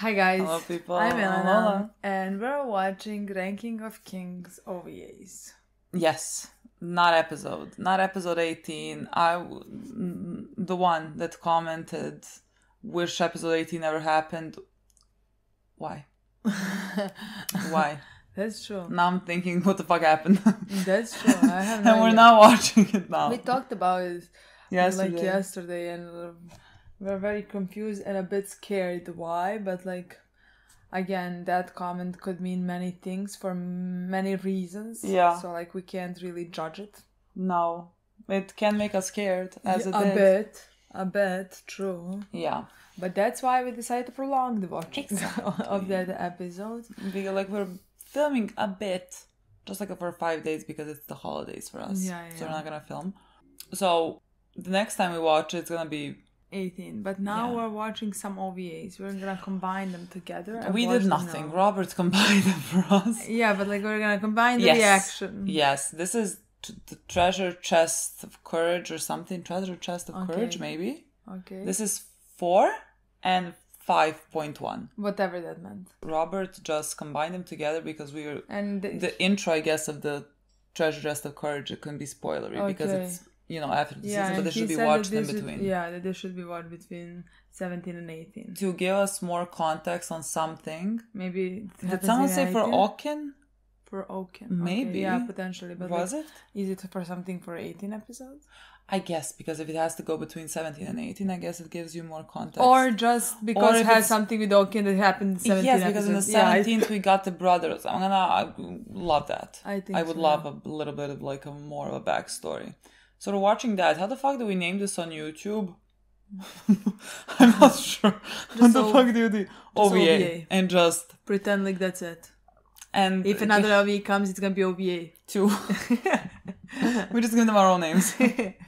Hi guys. Hello, people. I'm Elena, and we're watching Ranking of Kings OVAs. Yes, not episode, not episode 18. I, w- the one that commented, wish episode 18 never happened. Why? Why? That's true. Now I'm thinking, what the fuck happened? That's true. I have no and we're idea. now watching it now. We talked about it Yesterday. like yesterday, and uh, we're very confused and a bit scared. Why? But like, again, that comment could mean many things for many reasons. Yeah. So like, we can't really judge it. No, it can make us scared, as it a did. bit, a bit, true. Yeah, But that's why we decided to prolong the watching of that episode. because like we're filming a bit, just like for five days because it's the holidays for us. Yeah, So we're not gonna film. So the next time we watch, it's gonna be 18 but now Yeah. we're watching some ovas we're gonna combine them together we did nothing. Robert combined them for us. yeah but like we're gonna combine the yes. reaction Yes, this is t- the treasure chest of courage or something. Treasure chest of Okay. courage, maybe. okay This is four and five point one. whatever that meant Robert just combined them together because we were and the, the intro, I guess, of the treasure chest of courage. It can be spoilery because it's you know after the yeah season, but they should be watched in should- between. yeah that they should be watched between 17 and 18 To give us more context on something, maybe did someone say for 18? Oaken? for Oaken Maybe. okay, yeah potentially but Was like, it? is it for something for 18 episodes I guess because if it has to go between 17 and 18, I guess it gives you more context. or just because Or it has something with Oaken that happened in 17 yes, because in the episodes. Yeah, I- 17th we got the brothers. I'm gonna I love that. I think I would so, love yeah. a little bit of like a more of a backstory. So we're watching that. How the fuck do we name this on YouTube? I'm not sure. How Just the O- fuck do you do OVA, OVA. and just pretend like that's it and If another OVA comes, it's gonna be OVA. two, we just give them our own names.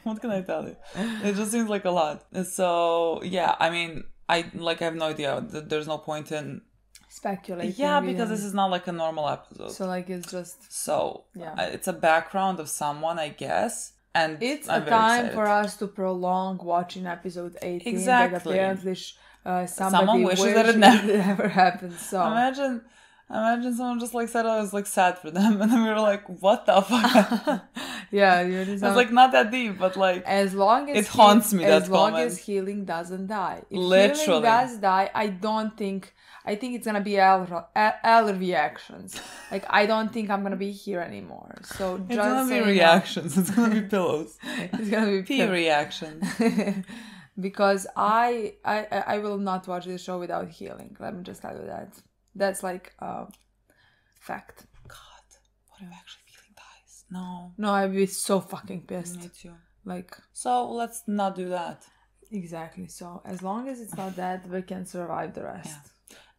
what can I tell you? It just seems like a lot. So yeah, I mean, I like I have no idea. There's no point in Speculating. yeah because this is not like a normal episode. so like it's just So Yeah. it's a background of someone, I guess, and it's I'm a time excited. for us to prolong watching episode 18 that Exactly. apparently sh- uh, somebody wishes wished that it never- never happened. So Imagine, imagine someone just like said I was like sad for them, and then we were like, "What the fuck?" yeah, you're just it's like not that deep, but like as long as It haunts me, As long comment. as Hiling doesn't die. If Literally. Hiling does die, I don't think. I think it's gonna be L, L reactions. Like I don't think I'm gonna be here anymore. So it's just gonna be saying that. reactions. It's gonna be pillows. It's gonna be P pill- reactions. because I, I I I will not watch this show without Hiling. Let me just tell you that. That's like a fact. God, what if actually Hiling dies? No, No, I'd be so fucking pissed. me too. Like So let's not do that. exactly. So as long as it's not that, we can survive the rest.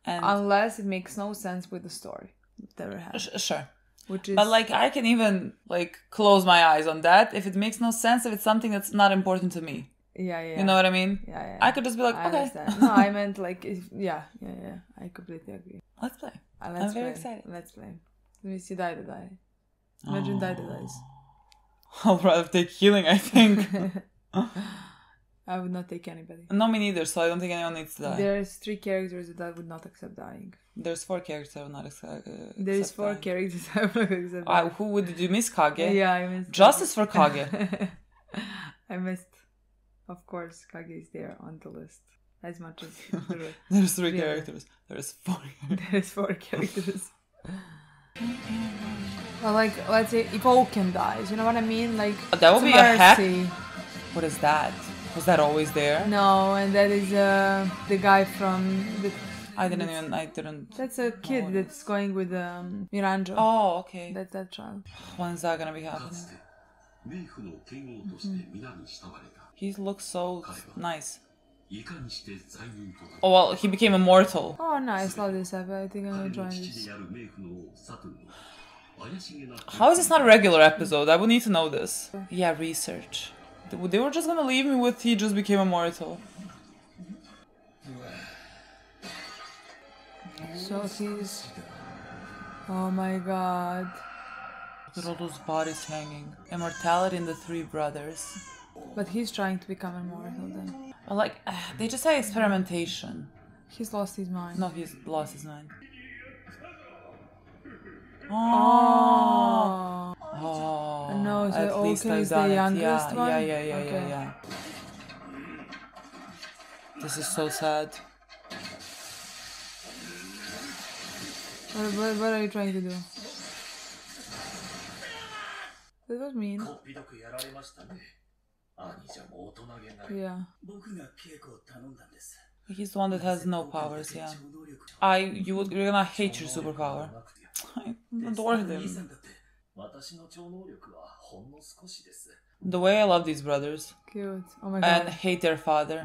And Unless it makes no sense with the story that we have, sh- sure. which is But like I can even like close my eyes on that if it makes no sense if it's something that's not important to me. Yeah, yeah. You know what I mean? Yeah, yeah. I could just be like, I okay, understand. No, I meant like, if, yeah, yeah, yeah. I completely agree. let's play. Uh, let's very play. excited. Let's play. Let me see die to die. Imagine die to dies. I'll rather take Hiling, I think. I would not take anybody. no, me neither, so I don't think anyone needs to die. There's three characters that I would not accept dying. There's four characters I will not accept. Uh, There's accept four dying. characters I would not accept. Dying. who would you miss Kage? Yeah, I missed. Justice for Kage. I missed. Of course, Kage is there on the list. As much as there There's three Yeah. characters. There's four. there's four characters. Well, like, let's say if Oaken dies, you know what I mean? Like, That would it's be a hack. what is that? Was that always there? No, and that is uh, the guy from. The, I didn't even. I didn't. that's a kid it that's going with um, Miranjo. Oh, okay. That's that child. When's that gonna be happening? つ he looks so nice. Oh well, he became immortal. Oh nice, love this app. I think I'm join this. How is this not a regular episode? I would need to know this. Yeah, research. They were just gonna leave me with he just became immortal. So he's... Oh my god. Look at all those bodies hanging. Immortality in the Three Brothers. But he's trying to become immortal then. Well, like, uh, they just say experimentation. He's lost his mind. No, he's lost his mind. Oh. Oh, No, so at least I've is the youngest yeah, one? Yeah, yeah, yeah, Okay. yeah, yeah. This is so sad. What, what, what are you trying to do? That was mean. こっぴどくやられましたね。兄者も大人げない。 Yeah. 僕が稽古を頼んだんです。 He's the one that has no powers, yeah. 超能力 I, you would, you're gonna hate your superpower. なくて I です adore 兄 him. さんだって私の超能力はほんの少しです。 The way I love these brothers Cute. Oh my and god. hate their father.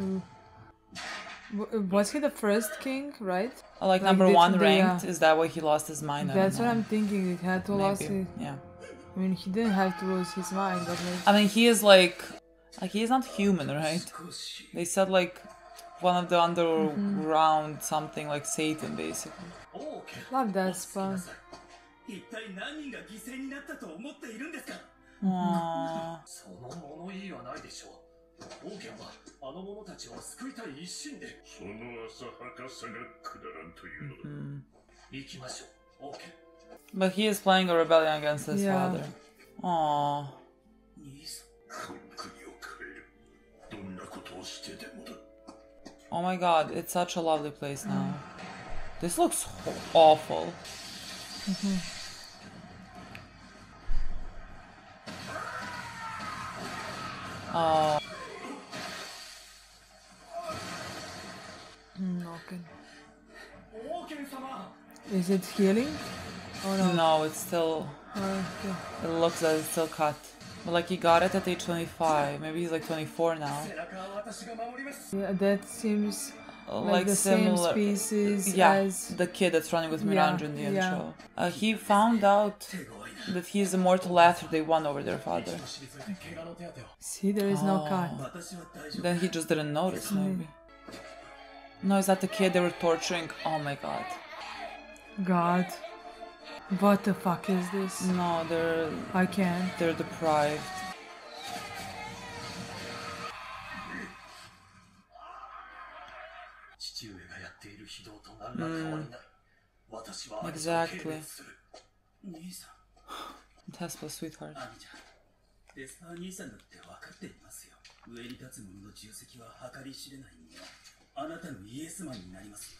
W- Was he the first king, right? Like, Like number this- one the, ranked, uh, is that why he lost his mind? I That's don't what know. I'm thinking. It had to lose Maybe. his. Yeah. I mean, he didn't have to lose his mind, but like. I mean, he is like, like, he's not human, right? They said, like, one of the underground mm -hmm. something, like Satan, basically. Love that spot. Aww. その物言いはないでしょう。王権はあの者たちを救いたい一心で。その浅はかさがくだらんというのだ。行きましょう、王権。But he is playing a rebellion against his yeah. father. Aww. Oh my god, it's such a lovely place now. This looks awful. Mm-hmm. Oh. Mm, Is it healing? Oh no. No, it's still. Oh, okay. It looks like it's still cut. But like he got it at age 25. Maybe he's like 24 now. Yeah, that seems like, like the similar, same species yeah, as the kid that's running with Miranjo yeah, in the yeah. Uh, he found out that he's a immortal after they won over their father. See, there is oh. no cut. Oh. Then he just didn't notice, hmm. maybe. No, is that the kid they were torturing? Oh my god. God. What the fuck is this? No, they're I can't. they're deprived. 父上がやっている非道と何ら変わりない。私は兄者を Exactly. 軽蔑する。兄さん Tesla, sweetheart. 兄ちゃんデスター兄さんだって分かっていますよ上に立つ者の重責は計り知れないものあなたのイエスマンになりますよ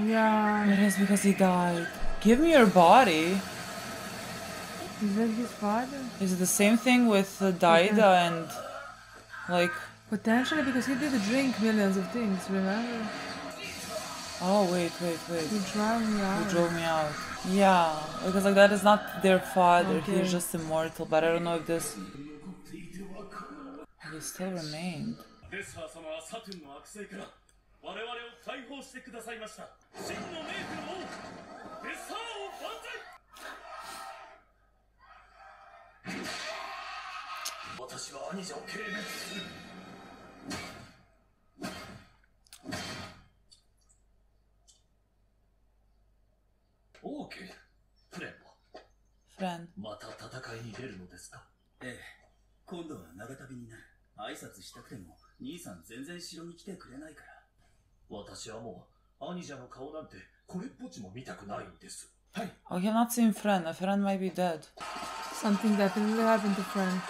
Yeah. It is because he died. Give me your body. Is that his father? Is it the same thing with uh, Daida and like? Potentially because he did drink millions of things, remember? Oh wait, wait, wait. He drove me out. drove me out? Yeah, because like that is not their father. Okay. He's just immortal. But I don't know if this. He still remained. 我々を解放してくださいました。真のメイクの王、デスハー王万歳私は兄者を軽蔑する。オーケー、フレンボ、Friend. また戦いに出るのですか？ええ今度は長旅になる挨拶したくても兄さん全然城に来てくれないから私はもう兄者の顔なんてこれっぽっちも見たくないんです。はい。Oh, have not seen. A friend might be dead. Something definitely happened to Frank.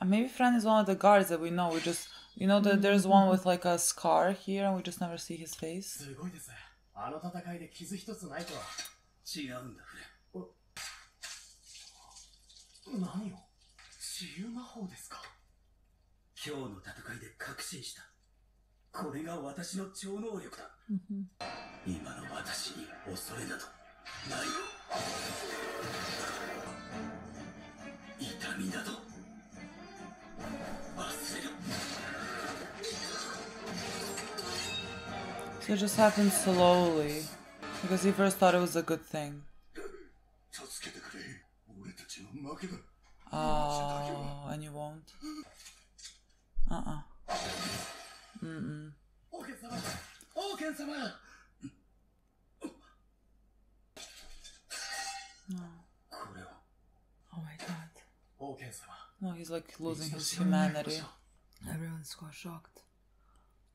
Uh, Maybe Friend is one of the guards that we know. We just, you know, that there's one with like a scar here, and we just never see his face. すごいです。あの戦いで傷一つないとは。違うんだフレン何を自由魔法ですか今日の戦いで確信したこれが私の超能力だ、今の私に恐れなどない痛みなど忘れろ So it just happens slowly. Because he first thought it was a good thing. 助けてくれ俺たちの負けだ Oh, and you won't? Uh uh. Mm 王権様王権様 mm. これを Oh my god. 王権様 No, he's like losing his humanity. Everyone's got shocked.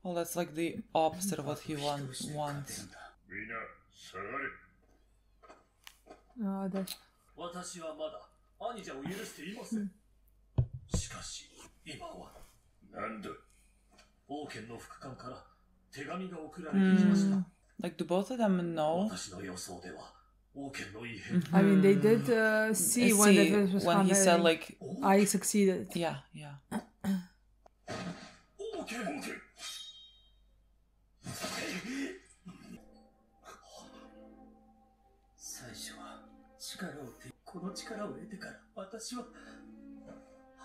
Well, that's like the opposite of what he want, 人して勝て wants. みるんだんな下がれ Oh, that. 私はまだ兄者を許していませんしかし今はなんだ 王権の副官から手紙が送られてきました、Like, do both of them know? 私の予想では王権の異変、I mean, they did uh, see when See, that was when he said like, I succeeded. yeah, yeah. 王権王権最初は力を手この力を得てから私は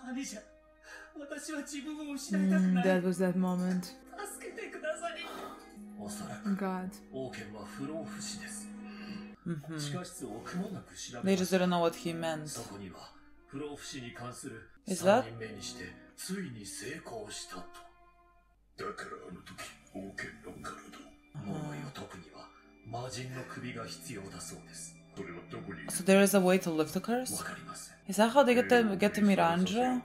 兄者私は自分を失いたくない。Mm, that was that moment. 助けてください。おそらく、God. 王権は不老不死です。Mm-hmm. They just don't know what he meant. そこには不老不死に関する3人目にしてついに成功したと。だからあの時、王権の体を物言を解くには魔人の首が必要だそうです。So there is a way to lift the curse? Is that how they get to get to Miranjo?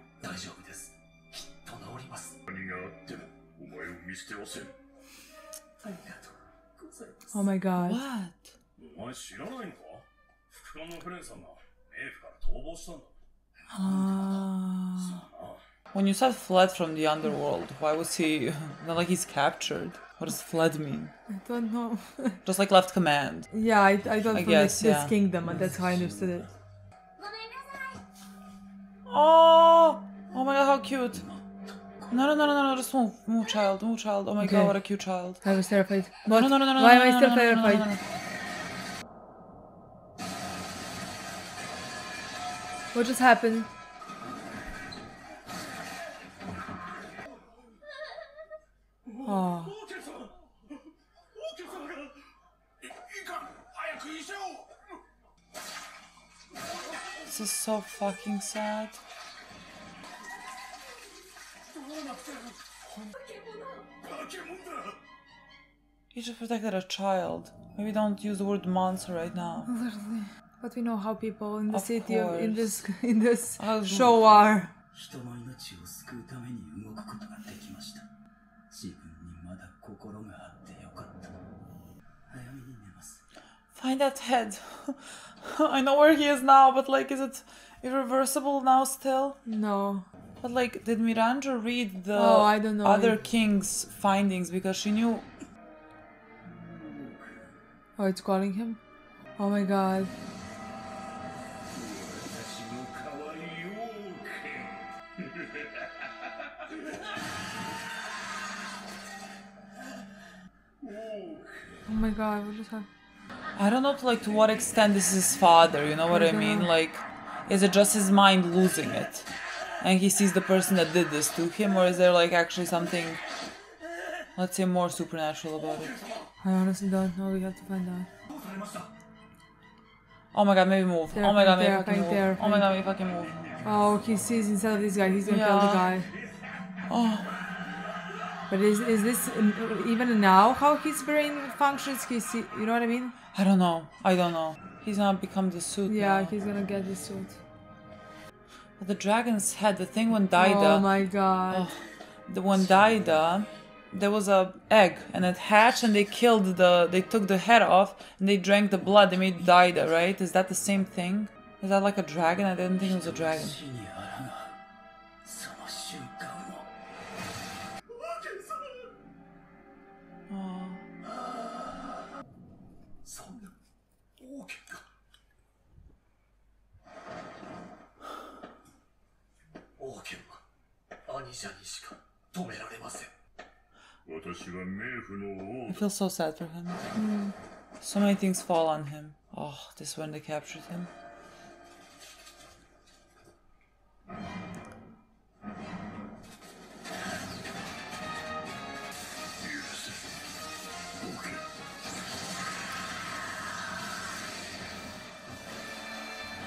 見捨てはせんありがとうございます Oh my god. What? お前知らないのか副官のフレンさんが冥府から逃亡したんだ Ah. When you said fled from the underworld, why was he not like he's captured? What does fled mean? I don't know. Just like left command. yeah, I, I don't I from guess, this, this yeah. kingdom, and that's how I understood it. Oh, oh my god, how cute! No, no, no, no, no, just move, move, child, move, child. Oh my okay. god, what a cute child. I was terrified. But no, no, no, no, no. Why am I still terrified? What just happened? Oh. This is so fucking sad. 化け物だ He just protected a child. Maybe don't use the word monster right now. Literally. But we know how people in the Of city of, in course. this in this How- show are. 人の命を救うために動くことができました自分にまだ心があってよかった早めに寝ます Find that head. I know where he is now, but like, is it irreversible now still? No. But like, did Miranjo read the oh, I don't know other king's findings because she knew? Oh, it's calling him. Oh my god. Oh my god, What just happened? I don't know to, like to what extent this is his father, you know what I, mean? Like is it just his mind losing it? And he sees the person that did this to him, or is there like actually something, let's say, more supernatural about it? I honestly don't know. We have to find out. Oh my god, maybe move. Oh my god, maybe fucking move. terrifying, Oh my god, maybe fucking move. Oh, he sees instead of this guy. He's gonna kill the Yeah. guy. Oh, But is is this even now how his brain functions? He see, you know what I mean? I don't know. I don't know. He's gonna become the suit. Yeah, now. he's gonna get the suit. The dragon's head, the thing when died. Oh my god. Oh, the one died there was a egg and it hatched and they killed the they took the head off and they drank the blood they made Daida, right is that the same thing is that like a dragon i didn't think it was a dragon I feel so sad for him. Mm. So many things fall on him. Oh, this when they captured him.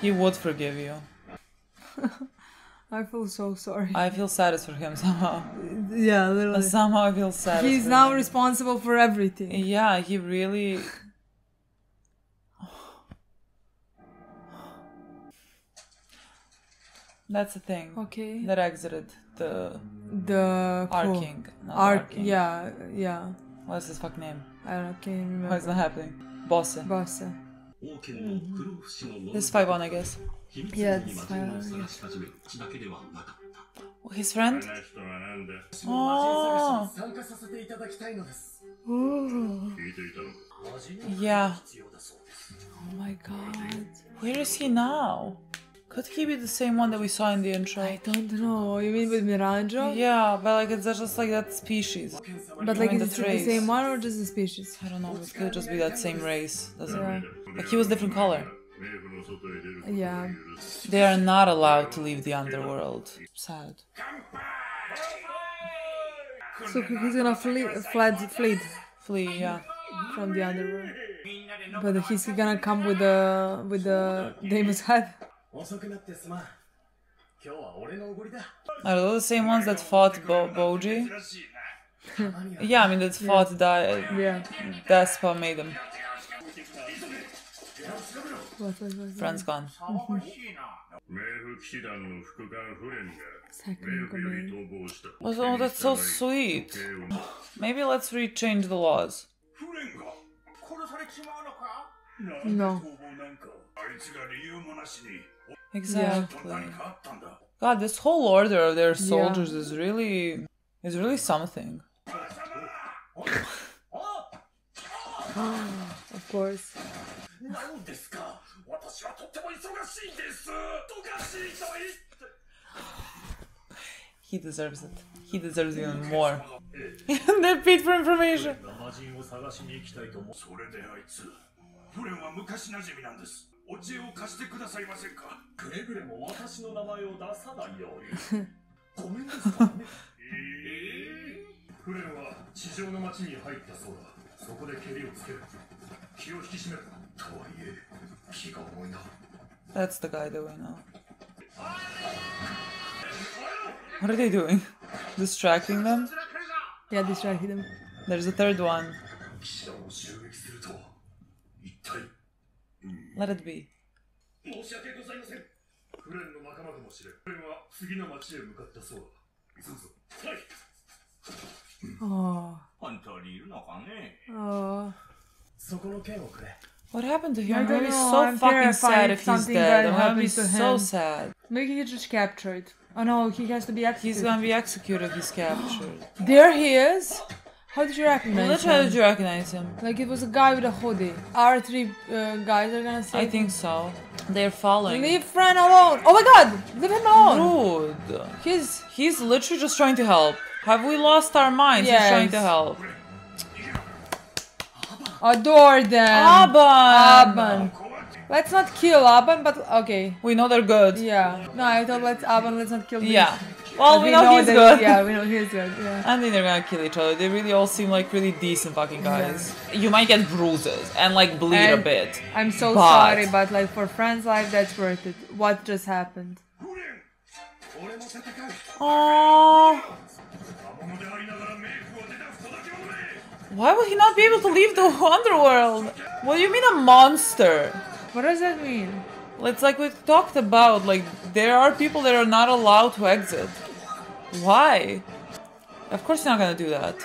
He would forgive you. I feel so sorry. I feel sad for him somehow. yeah, literally. Somehow I feel sad. He's now him. responsible for everything. Yeah, he really. That's the thing. Okay. That exited the The. King. Arc. Yeah, yeah. What's his fuck name? I don't. Can't even Why is remember. that happening? Bosse. Boss. Mm-hmm. This 5 1, I guess. Oh. Yeah, it's 5 1. Oh, his friend? Oh. Yeah. Oh my god. Where is he now? Could he be the same one that we saw in the intro? I don't know. You mean with Miranjo? Yeah, but like it's just like that species. But like is it race. the same one or just the species? I don't know. It could just be that same race. Doesn't yeah. Like he was different color. Yeah. They are not allowed to leave the underworld. Sad. So he's gonna flee, fled, flee, flee, yeah, from the underworld. But he's gonna come with the with the demon's head. Are those the same ones that fought Bo Bojji? yeah, I mean that fought yeah. that yeah. Despa made them. Fran's gone. Mm-hmm. oh, that's so sweet. Maybe let's rechange the laws. No. Exactly. God, this whole order of their soldiers yeah. is really is really something. of course. he deserves it. He deserves even more. They paid for information. 魔人を探しに行きたいと思うそれであいつフレンは昔馴染みなんですお知恵を貸してくださいませんかくれぐれも私の名前を出さないようにごめんですからねええフレンは地上の町に入ったそうだそこで蹴りをつける気を引き締めるとはいえ気が重いな That's the guy that we know. What are they doing? Distracting them? Yeah, distracted him. There's a third one. Let it be. Oh. Oh. What happened to him? I'm gonna be so I'm fucking sad if he's dead. I'm gonna oh, be so sad. Maybe he just captured. Oh no, he has to be executed. He's gonna be executed. He's captured. there he is. How did you recognize Let's how did you recognize him? Like it was a guy with a hoodie. Our three uh, guys are gonna say. I think so. They're following. Leave Fran alone. Oh my God! Leave him alone. Dude. He's He's literally just trying to help. Have we lost our minds? He's trying to help. adore them. Aban! Aban. Let's not kill Aban, but okay. We know they're good. Yeah. No, I thought let's Aban. Let's not kill. these. Yeah. Well, we, we, know, know he's good. Yeah, we know he's good. Yeah. I think they're gonna kill each other. They really all seem like really decent fucking guys. Yeah. You might get bruises and like bleed and a bit. I'm so but... sorry, but like for friend's life, that's worth it. What just happened? Oh. Why would he not be able to leave the underworld? What do you mean a monster? What does that mean? It's like we talked about, like, there are people that are not allowed to exit. Why? Of course you're not gonna do that.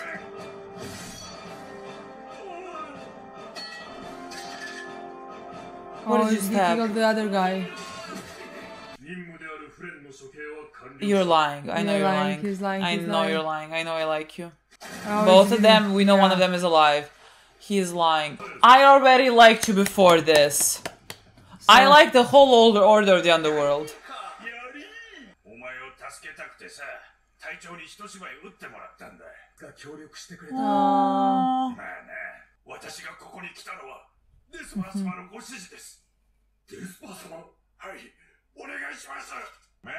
What oh, did you stab? killed the other guy. You're lying. I know you're, lying. He's lying. I know you're lying. I know I like you. Oh, Both of them, we know yeah. one of them is alive. He is lying. I already liked you before this. So. I like the whole older order of the underworld. 隊長に一芝居打ってもらったんだが協力してくれた.まあな私がここに来たのはデスパー様のご指示ですデスパー様？はいお願いしますまあ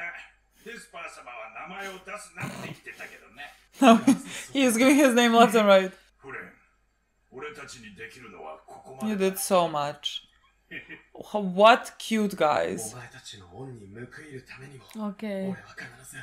デスパー様は名前を出すなって言ってたけどね he is giving his name left and right. フレン俺たちにできるのはここま You で did so much. what cute guys. お前たちの恩に報いるためにも Okay. 俺は必ず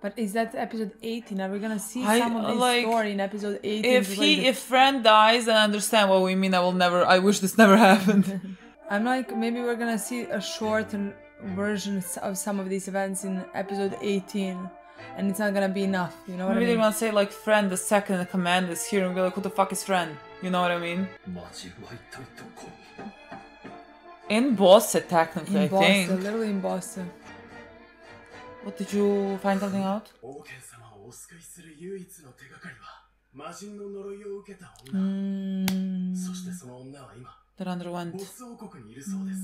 But is that episode 18? Are we gonna see I, some of this like, story in episode 18? If he, if friend dies, I understand what we mean. I will never. I wish this never happened. I'm like, maybe we're gonna see a short version of some of these events in episode 18 and it's not gonna be enough. You know what Maybe I mean? they want to say like friend, the second in command is here, and be like, who the fuck is friend? You know what I mean? In Boston, technically, in I Boston, think. Literally in Boston. What did you find something out? 王権様をお救いする唯一の手がかりは魔人の呪いを受けた女、Mm. そしてその女は今 That underwent. ボス王国にいるそうです、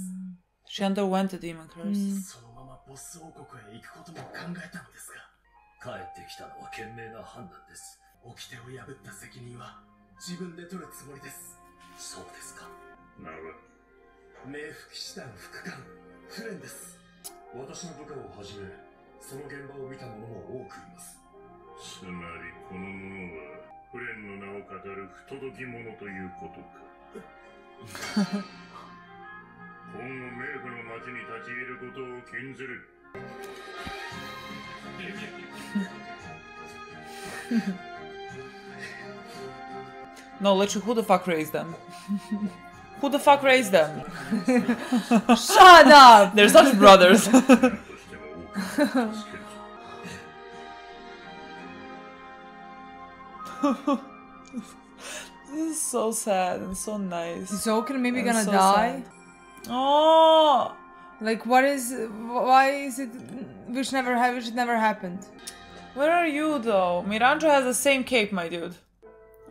She underwent the demon curse. そのままボス王国へ行くことも考えたのですが。帰ってきたのは賢明な判断です。掟を破った責任は自分で取るつもりです。そうですか。なら冥府騎士団副官フレンです。私の部下をはじめその現場を見た者も多くいますつまりこの者はフレンの名を語る不届き者ということか今後冥府の町に立ち入ることを禁ずる No, literally, who the fuck raised them? who the fuck raised them? Shut up! They're such brothers. This is so sad and so nice. Oaken maybe I'm gonna so die? sad. Oh, Like, what is? Why is it? Which never ha- which never happened. where are you though? Miranjo has the same cape, my dude.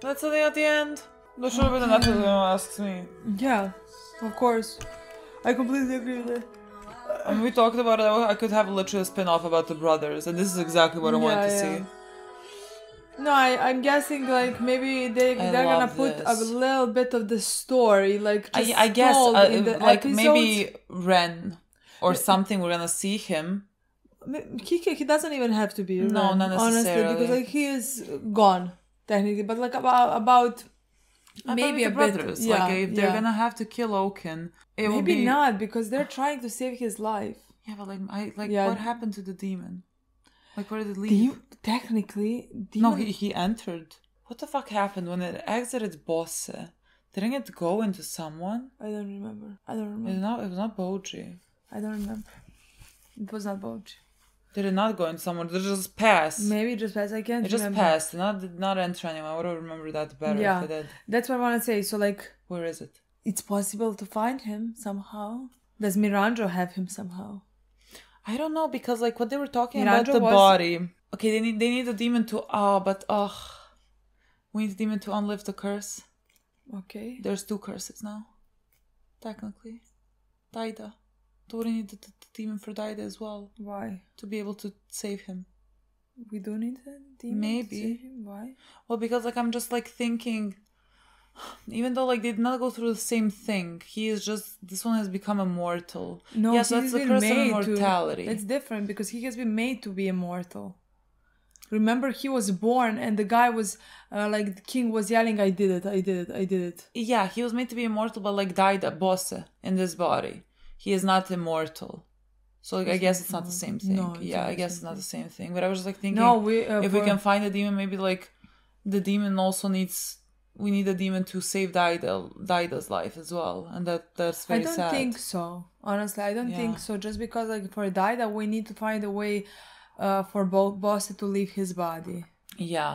That's the at the end. That should have been enough to ask me. Yeah, of course. I completely agree with that. We talked about it. I could have literally a spin-off about the brothers, and this is exactly what I wanted to Yeah, see. No, I, I'm guessing like maybe they I they're gonna put a little bit of the story like just I, I guess uh, in the like episodes. maybe Ren or something. We're gonna see him. he he doesn't even have to be No, Ren, not honestly necessarily. because like he is gone technically but like about about I maybe a thought bit brothers. yeah, like if they're yeah. gonna have to kill Oaken, it will maybe be not because they're trying to save his life Yeah, but like I like Yeah. what happened to the demon? Like where did it leave? Dem- technically no, he, he entered. What the fuck happened when it exited Bosse? Didn't it go into someone? I don't remember I don't It was remember not. It was not Bojji. I don't remember it was not Boch Did it not go into someone? Did it just pass? maybe just pass. I can't It just remember. passed. Not did not enter anyone. I would have remembered that better Yeah. if it did. that's what I want to say so like Where is it? it's possible to find him somehow. Does Miranjo have him somehow? I don't know because like what they were talking Miranjo about the was- body. Okay, they need they need a demon to oh, but oh, we need a demon to unlift the curse. Okay. There's two curses now, technically. Daida. Do we need the, the, the demon for Daida as well Why? to be able to save him? We do need a demon. to Maybe. save him? Why? Well, because like I'm just like thinking, even though like they did not go through the same thing, he is just this one has become immortal. No, yes, he's that's the curse of immortality. To, it's different because he has been made to be immortal. Remember, he was born, and the guy was uh, like the king was yelling, "I did it! I did it! I did it!" Yeah, he was made to be immortal, but like died a Bosse in this body. He is not immortal. So like, I guess it's not the same thing. No, yeah, I guess it's not the same thing. But I was just like thinking, No, we uh, if we can find a demon, maybe like the demon also needs. We need a demon to save Daida, Daida's life as well, and that that's very sad. I don't sad. think so. Honestly, I don't Yeah. think so. Just because like for Daida, we need to find a way uh, for both Bosse to leave his body. Yeah,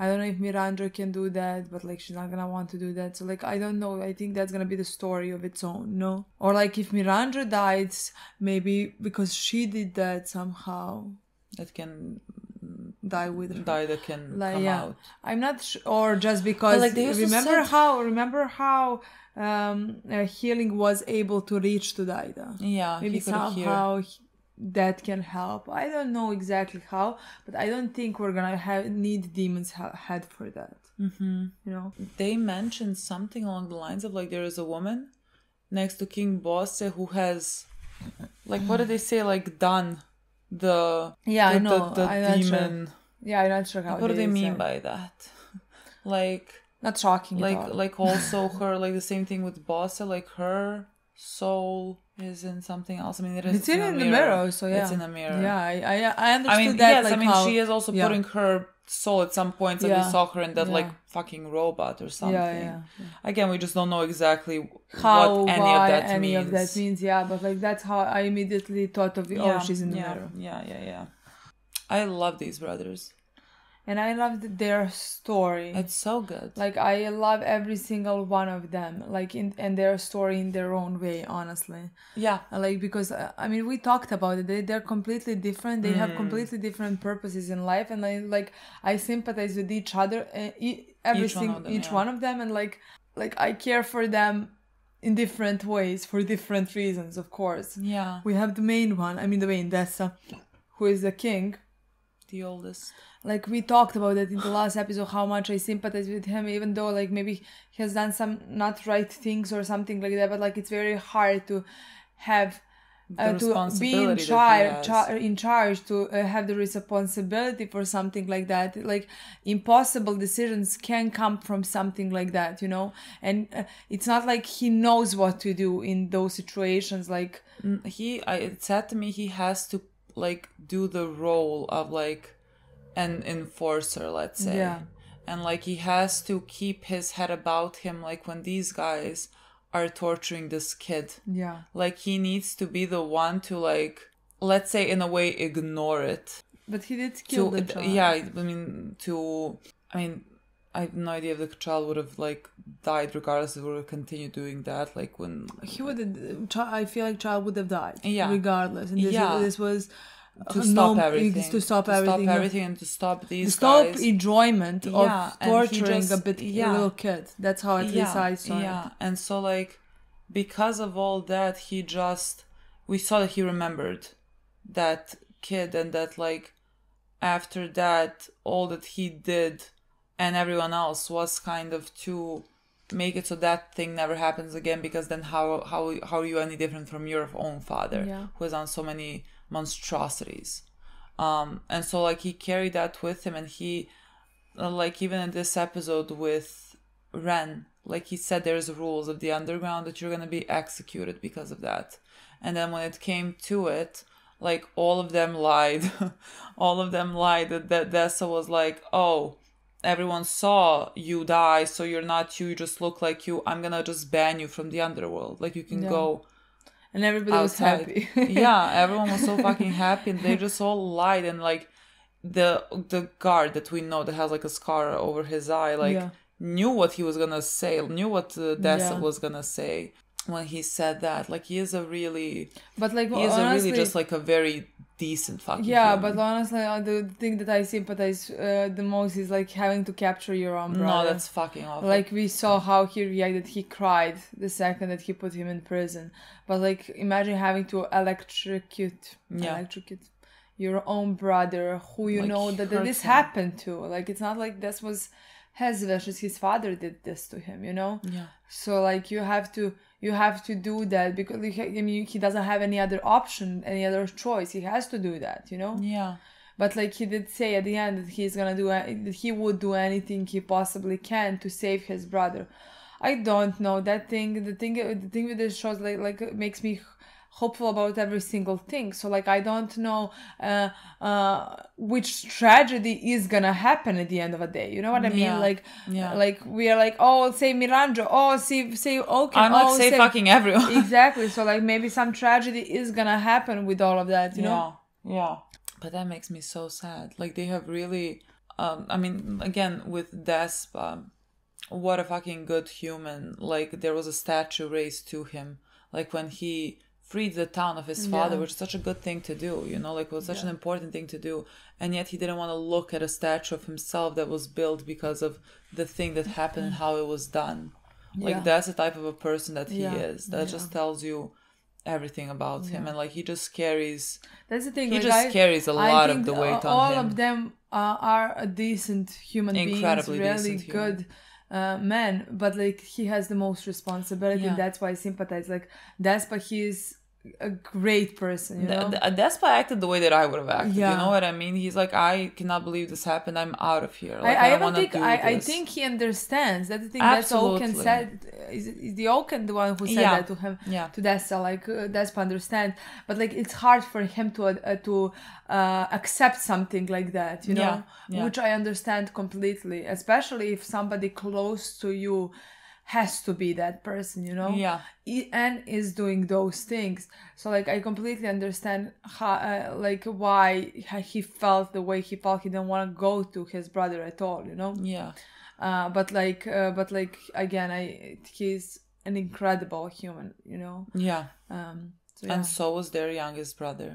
I don't know if Miranjo can do that, but like she's not gonna want to do that. So like I don't know. I think that's gonna be the story of its own, no? Or like if Miranjo dies, maybe because she did that somehow, That can die with her. Daida can Like come yeah, out. I'm not sure. Or just because like, they also remember how remember how um uh, Hiling was able to reach to Daida. Yeah, maybe he could hear. somehow he- that can help. I don't know exactly how, but I don't think we're gonna have need demons ha- head for that. Mm-hmm. You know. they mentioned something along the lines of like there is a woman next to King Bosse who has like what did they say like done the Yeah, I know. the, the I'm not sure. demon Yeah, I'm not sure how. what do they mean by that like not shocking like like also her like the same thing with Bosse, like her soul is in something else. I mean, it is it's in, in the mirror, so yeah, it's in the mirror. Yeah, I I, I understood I mean, that. yes, like I mean, how, she is also yeah. putting her soul at some points, and Yeah. we saw her in that Yeah. like fucking robot or something. yeah, yeah. Again, we just don't know exactly How what any of that any means. of that means, yeah. But like that's how I immediately thought of the oh, she's in the mirror. Yeah, yeah, yeah. I love these brothers. And I loved their story. It's so good. like I love every single one of them, like in and their story in their own way, honestly. yeah, like because uh, i mean we talked about it they, they're completely different they Mm. have completely different purposes in life and I, like i sympathize with each other uh, every Each one of them, each yeah. one of them and like like i care for them in different ways for different reasons of course yeah. we have the main one i mean the main Dessa, who is the king The oldest. Like we talked about it in the last episode how much i sympathize with him even though like maybe he has done some not right things or something like that but like it's very hard to have uh, to be in charge, char- in charge to uh, have the responsibility for something like that. Like impossible decisions can come from something like that you know? And uh, it's not like he knows what to do in those situations like Mm, he I, it said to me he has to like do the role of like an enforcer let's say Yeah. and like he has to keep his head about him like when these guys are torturing this kid yeah like he needs to be the one to like let's say in a way ignore it but he did kill to the child yeah i mean to i mean i have no idea if the child would have like died regardless if we would continue doing that like when he would have i feel like child would have died Yeah. regardless and this, Yeah. this was to uh, stop no- everything to stop to everything stop everything and to stop to these stop guys. enjoyment Yeah, of torturing just- a bit yeah. a little kid. That's how at least i saw yeah. It and so like because of all that he just we saw that he remembered that kid and that like after that all that he did and everyone else was kind of to make it so that thing never happens again because then how how how are you any different from your own father Yeah. who has done so many monstrosities um and so like he carried that with him and he uh, like even in this episode with Ren, like he said, there's rules of the underground that you're gonna be executed because of that. And then when it came to it, like all of them lied, all of them lied. That that Dessa was like, oh, everyone saw you die, so you're not you. You just look like you. I'm gonna just ban you from the underworld. Like you can Yeah. go and everybody was happy yeah, everyone was so fucking happy, and they just all lied. And like the the guard that we know that has like a scar over his eye, like Yeah. knew what he was gonna say, knew what uh, Dessa Yeah. was gonna say when he said that. Like he is a really, but like he is honestly, a really just like a very decent fucking. yeah human. but honestly uh, the thing that i sympathize uh, the most is like having to capture your own brother no, that's fucking awful. like we saw how he reacted he cried the second that he put him in prison but like imagine having to electrocute Yeah. electrocute your own brother who you Like, know that, that this happened to like it's not like this was his wishes his father did this to him you know? Yeah, so like you have to you have to do that because I mean he doesn't have any other option any other choice. He has to do that you know? Yeah, but like he did say at the end that he's gonna do that he would do anything he possibly can to save his brother. I don't know. That thing. The thing, the thing with this shows like like makes me hopeful about every single thing. So like I don't know uh, uh, which tragedy is gonna happen at the end of the day. You know what I mean? Yeah. Like Yeah. like we are like oh save Miranjo, oh save save okay, I'm oh not say save- fucking everyone. exactly. So like maybe some tragedy is gonna happen with all of that. You know? yeah yeah but that makes me so sad like they have really um i mean again with despa what a fucking good human like there was a statue raised to him like when he freed the town of his father Yeah. which is such a good thing to do you know like was such an important thing to do and yet he didn't want to look at a statue of himself that was built because of the thing that happened and how it was done like Yeah. that's the type of a person that he Yeah. is that just tells you everything about him and like he just carries That's the thing. He like, just I- carries a lot of the weight a- on all him. of them uh, are a decent human Incredibly beings, really decent human. good uh, men. But like he has the most responsibility, Yeah. that's why I sympathize. Like Despa, he is a great person, you know. th- that's why I acted the way that I would have acted. Yeah. You know what I mean? He's like, I cannot believe this happened. I'm out of here. I, Like, I, don't think do I, I think he understands. That's the thing. That's Oaken Absolutely. said. Is, is the Oaken the one who said Yeah. that to him? Yeah. To Dessa, like uh, Despa understand, but like it's hard for him to uh, to uh, accept something like that, you know, yeah. which I understand completely. Especially if somebody close to you has to be that person, you know. Yeah. And is doing those things so like i completely understand how uh, like why he felt the way he felt he didn't want to go to his brother at all you know Yeah. uh but like uh, but like again i he's an incredible human you know Yeah. um so yeah. And so was their youngest brother.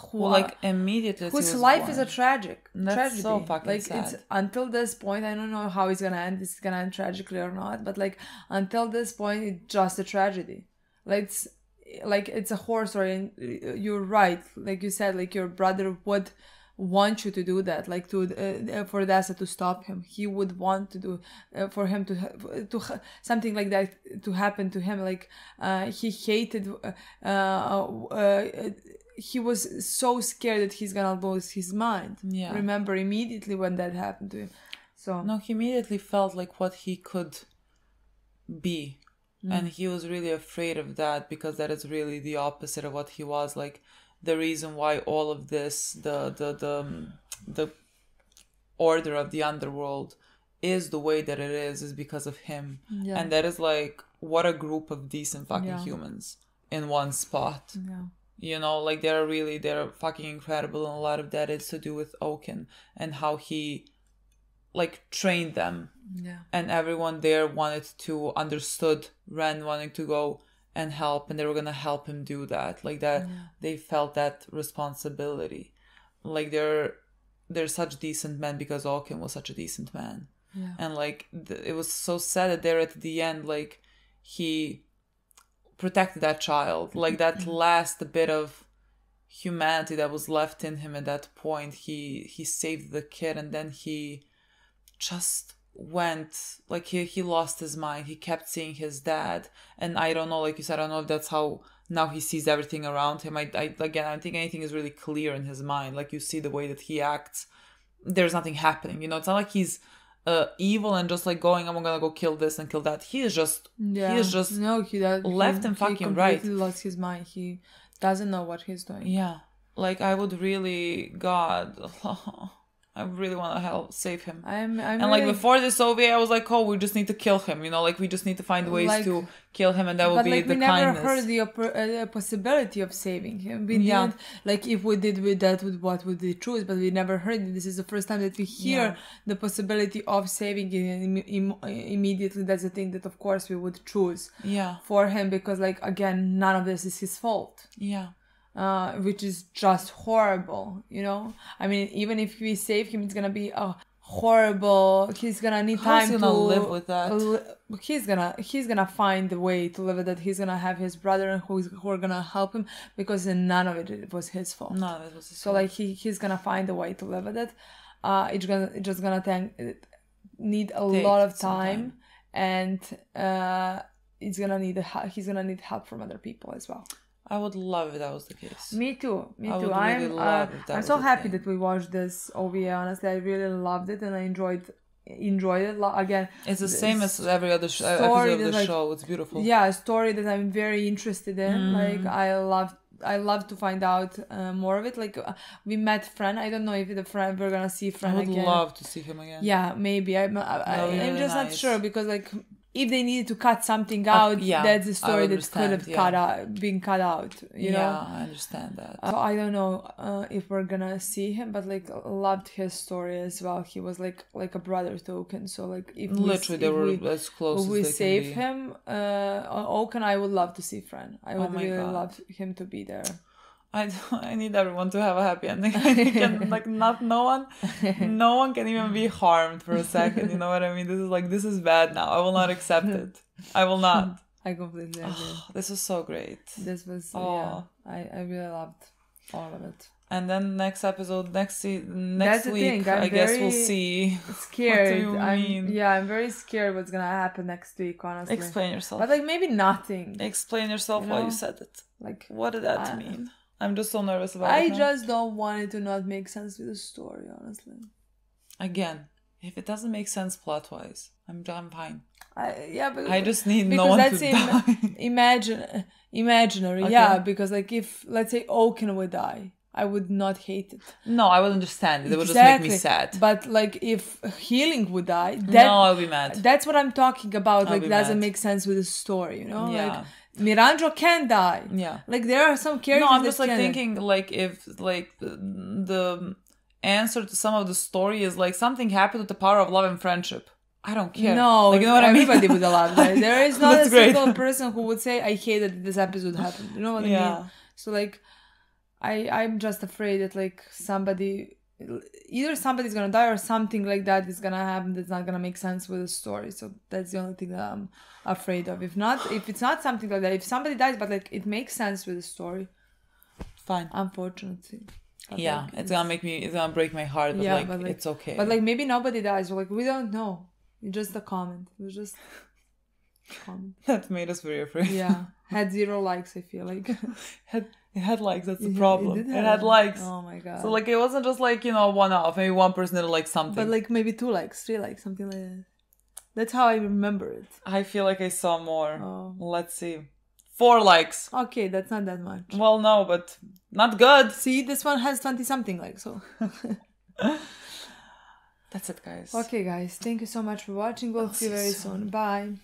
Who Who, like, immediately. whose life is a tragic That's tragedy. so fucking like it's until this point i don't know how it's gonna end it's gonna end tragically or not but like until this point it's just a tragedy. Like it's like it's a horror story and uh, you're right. Like you said like your brother would want you to do that like to uh, for Dasa to stop him. He would want to do uh, for him to to ha- something like that to happen to him. Like uh, he hated uh, uh, uh, he was so scared that he's gonna lose his mind Yeah. remember immediately when that happened to him so No, he immediately felt like what he could be. Mm. And he was really afraid of that because that is really the opposite of what he was. Like the reason why all of this, the the the um, the order of the underworld is the way that it is, is because of him. Yeah. And that is like what a group of decent fucking Yeah. humans in one spot. yeah You know, like they're really they're fucking incredible, and a lot of that is to do with Oaken and how he like trained them, yeah. And everyone there wanted to understood Ren wanting to go and help, and they were gonna help him do that. Like that, they felt that responsibility. Like they're they're such decent men because Oaken was such a decent man. Yeah. And like th- it was so sad that there at the end like he protected that child. Like that last bit of humanity that was left in him at that point he he saved the kid and then he just went like he, he lost his mind. He kept seeing his dad. And i don't know like you said i don't know if that's how now he sees everything around him. I, I again i don't think anything is really clear in his mind. Like you see the way that he acts. There's nothing happening you know? It's not like he's uh, evil and just like going i'm gonna go kill this and kill that. He is just yeah he is just no he does left he, him he fucking right. completely lost his mind. He doesn't know what he's doing. Yeah. Like i would really god i really want to help save him i'm i'm and like really- before the Soviet, I was like, oh, we just need to kill him. You know, like we just need to find ways Like- to kill him, and that would be like the we never heard the, uh, the possibility of saving him. We Yeah. didn't like if we did with that, with what would we choose? But we never heard. it. This is the first time that we hear Yeah. the possibility of saving him. Im- im- immediately, that's the thing that of course we would choose Yeah, for him because like again, none of this is his fault. yeah, uh, which is just horrible. You know, I mean, even if we save him, it's gonna be a horrible. He's gonna need How's time gonna to live with that? li- He's gonna he's gonna find a way to live with that. He's gonna have his brother who's who are gonna help him because none of it was his fault. no, that was his So like he he's gonna find a way to live with it. Uh, it's gonna it's just gonna take need a Take lot of time, time. and uh, it's gonna need a, he's gonna need help from other people as well. I would love if that was the case. Me too. Me I too. I'm. really uh, I'm so happy thing. that we watched this OVA. Honestly, I really loved it and I enjoyed enjoyed it. Again, It's the same as every other sh- story episode of the like, show. It's beautiful. yeah, a story that I'm very interested in. Mm. Like I love. I love to find out uh, more of it. Like uh, we met Fran. I don't know if the Fran we're gonna see Fran. I would again. love to see him again. Yeah, maybe. I'm. I, I, That would be I'm really just not sure because like if they needed to cut something Uh, out, yeah, that's a story that could have yeah. cut out, been cut out. You know. yeah, I understand that. So I don't know uh, if we're gonna see him, but like loved his story as well. He was like like a brother to Oaken. So like if we, Literally, they if were we, as close if we they save him, uh, Oaken, I would love to see Fran. I would Oh really God. love him to be there. I, I need everyone to have a happy ending. I can, like not no one, no one can even be harmed for a second. You know what I mean? This is like this is bad now. I will not accept it. I will not. I completely agree. This is so great. this was Oh. yeah. I I really loved all of it. And then next episode, next se- next the week, I'm guess we'll see. Scared. you I'm, mean? Yeah, I'm very scared what's gonna happen next week. Honestly, Explain yourself. but like maybe nothing. Explain yourself You why you said it. Like What did that I- mean? I'm just so nervous about I it. now. just don't want it to not make sense with the story, honestly. again, if it doesn't make sense plot wise, I'm I'm fine. I yeah, but I just need because no one that's to im- die. imagine imaginary, Okay. yeah. Because like if let's say Oaken would die, I would not hate it. no, I would understand. It would just make me sad. But like if Hiling would die, that no, I'll be mad. that's what I'm talking about. I'll like doesn't mad. make sense with the story, you know? Yeah. Like Miranjo can die. yeah. Like there are some characters. No, I'm just like can. thinking like if like the, the answer to some of the story is like something happened with the power of love and friendship. I don't care. No, like, you know what I mean? everybody would allow that. There is not a great. single person who would say, "I hate that this episode happened." You know what I Yeah. mean? So like, I I'm just afraid that like somebody, either somebody's gonna die or something like that is gonna happen that's not gonna make sense with the story. So that's the only thing that I'm afraid of. If not, if it's not something like that, if somebody dies but like it makes sense with the story, Fine. unfortunately. But, Yeah, like, it's gonna make me. It's gonna break my heart. But Yeah, like, but, like- it's okay. But like maybe nobody dies. Like we don't know. It's just a comment. It was just comment. that made us very afraid. Yeah, had zero likes. I feel like had it had likes. That's the It- problem. It, It, had likes. Oh my god! So like it wasn't just like you know one off. Maybe one person did like something. but like maybe two likes, three likes, something like that. That's how I remember it. I feel like I saw more. Oh. Let's see. Four likes. Okay, that's not that much. Well, no, but not good. See, this one has twenty something likes. So That's it, guys. okay, guys, thank you so much for watching. We'll I'll see you see you very soon. soon. Bye.